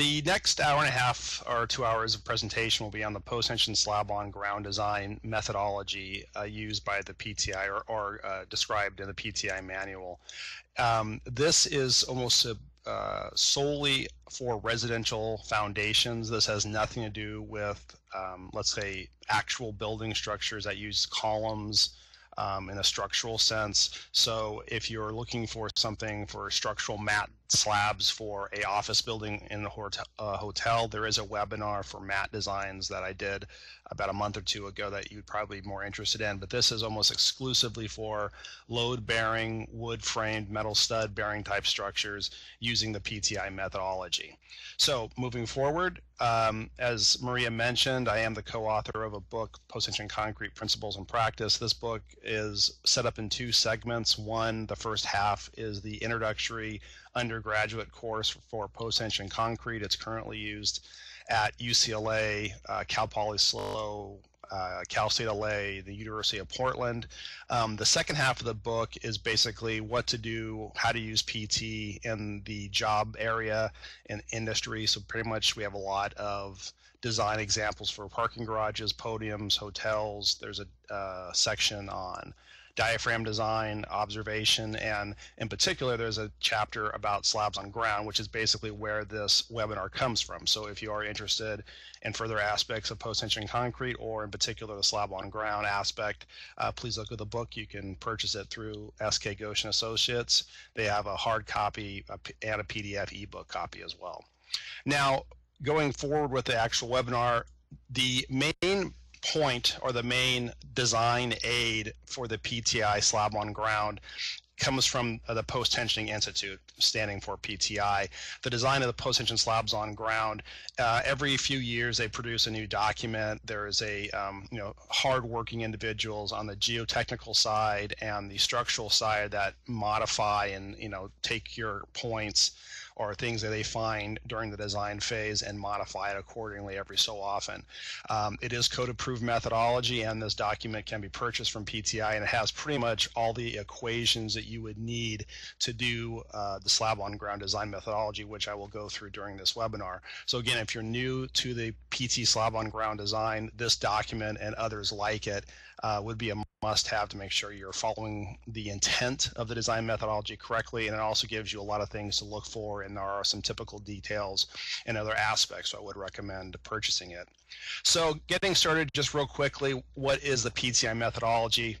The next hour and a half or two hours of presentation will be on the post-tension slab on ground design methodology uh, used by the PTI or, or uh, described in the PTI manual. Um, this is almost a, uh, solely for residential foundations. This has nothing to do with, um, let's say, actual building structures that use columns um, in a structural sense. So if you're looking for something for structural mat slabs for a office building in a hotel, hotel, there is a webinar for mat designs that I did about a month or two ago that you'd probably be more interested in. But this is almost exclusively for load bearing, wood framed, metal stud bearing type structures using the PTI methodology. So moving forward, um, as Maria mentioned, I am the co-author of a book, Post-Tension Concrete Principles and Practice. This book is set up in two segments. One, the first half is the introductory undergraduate course for post-tension concrete. It's currently used at UCLA, uh, Cal Poly SLO, uh, Cal State LA, the University of Portland. Um, the second half of the book is basically what to do, how to use PT in the job area and industry. So pretty much we have a lot of design examples for parking garages, podiums, hotels. There's a uh, section on diaphragm design, observation, and in particular, there's a chapter about slabs on ground, which is basically where this webinar comes from. So if you are interested in further aspects of post-tension concrete, or in particular the slab on ground aspect, uh, please look at the book. You can purchase it through SK Ghosh Associates. They have a hard copy and a PDF ebook copy as well. Now, going forward with the actual webinar, the main point or the main design aid for the PTI slab on ground comes from the Post Tensioning Institute, standing for PTI. The design of the post tension slabs on ground. Uh, every few years, they produce a new document. There is a um, you know hardworking individuals on the geotechnical side and the structural side that modify and you know take your points or things that they find during the design phase and modify it accordingly every so often. Um, it is code approved methodology, and this document can be purchased from PTI, and it has pretty much all the equations that you would need to do uh, the slab on ground design methodology, which I will go through during this webinar. So again, if you're new to the PT slab on ground design, this document and others like it uh, would be a must have to make sure you're following the intent of the design methodology correctly and it also gives you a lot of things to look for and there are some typical details and other aspects so I would recommend purchasing it. So getting started just real quickly what is the PTI methodology?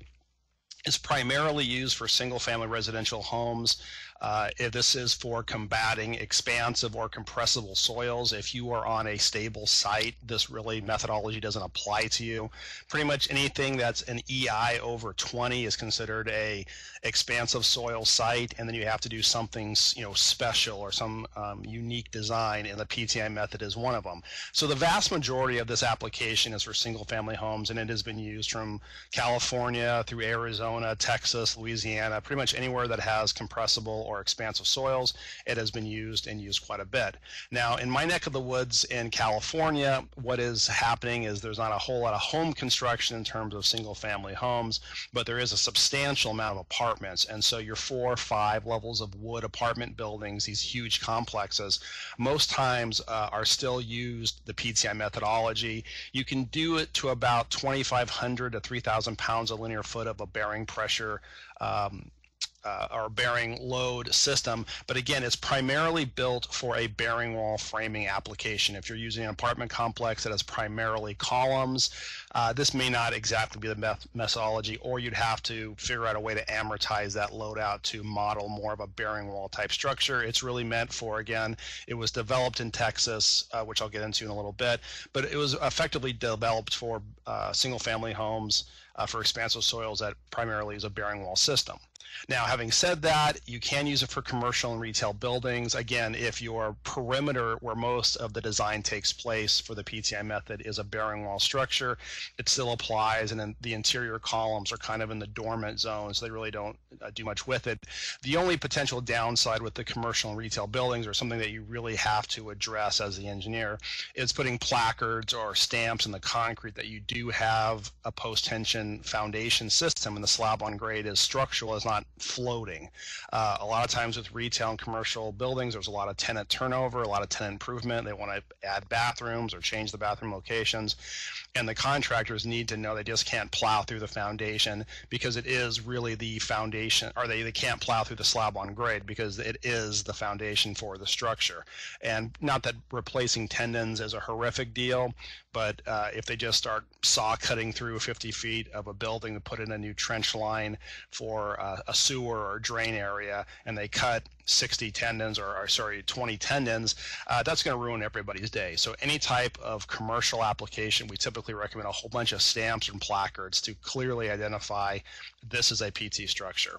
It's primarily used for single family residential homes uh, this is for combating expansive or compressible soils. If you are on a stable site, this really methodology doesn't apply to you. Pretty much anything that's an EI over 20 is considered a expansive soil site, and then you have to do something you know special or some um, unique design, and the PTI method is one of them. So the vast majority of this application is for single-family homes, and it has been used from California through Arizona, Texas, Louisiana, pretty much anywhere that has compressible or expansive soils. It has been used and used quite a bit. Now, in my neck of the woods in California, what is happening is there's not a whole lot of home construction in terms of single family homes, but there is a substantial amount of apartments. And so your four or five levels of wood apartment buildings, these huge complexes, most times uh, are still used the PTI methodology. You can do it to about 2,500 to 3,000 pounds a linear foot of a bearing pressure um, uh, or bearing load system. But again, it's primarily built for a bearing wall framing application. If you're using an apartment complex that has primarily columns, uh, this may not exactly be the methodology, or you'd have to figure out a way to amortize that load out to model more of a bearing wall type structure. It's really meant for, again, it was developed in Texas, uh, which I'll get into in a little bit, but it was effectively developed for uh, single family homes uh, for expansive soils that primarily is a bearing wall system. Now, having said that, you can use it for commercial and retail buildings. Again, if your perimeter where most of the design takes place for the PTI method is a bearing wall structure, it still applies, and then the interior columns are kind of in the dormant zone, so they really don't uh, do much with it. The only potential downside with the commercial and retail buildings, or something that you really have to address as the engineer, is putting placards or stamps in the concrete that you do have a post-tension foundation system, and the slab on grade is structural, is not not floating. Uh, a lot of times with retail and commercial buildings, there's a lot of tenant turnover, a lot of tenant improvement. They want to add bathrooms or change the bathroom locations. And the contractors need to know they just can't plow through the foundation because it is really the foundation, or they, they can't plow through the slab on grade because it is the foundation for the structure. And not that replacing tendons is a horrific deal, but uh, if they just start saw cutting through 50 feet of a building to put in a new trench line for uh, a sewer or drain area, and they cut 60 tendons or, or sorry 20 tendons, uh, that's going to ruin everybody's day. So any type of commercial application, we typically recommend a whole bunch of stamps and placards to clearly identify this is a PT structure.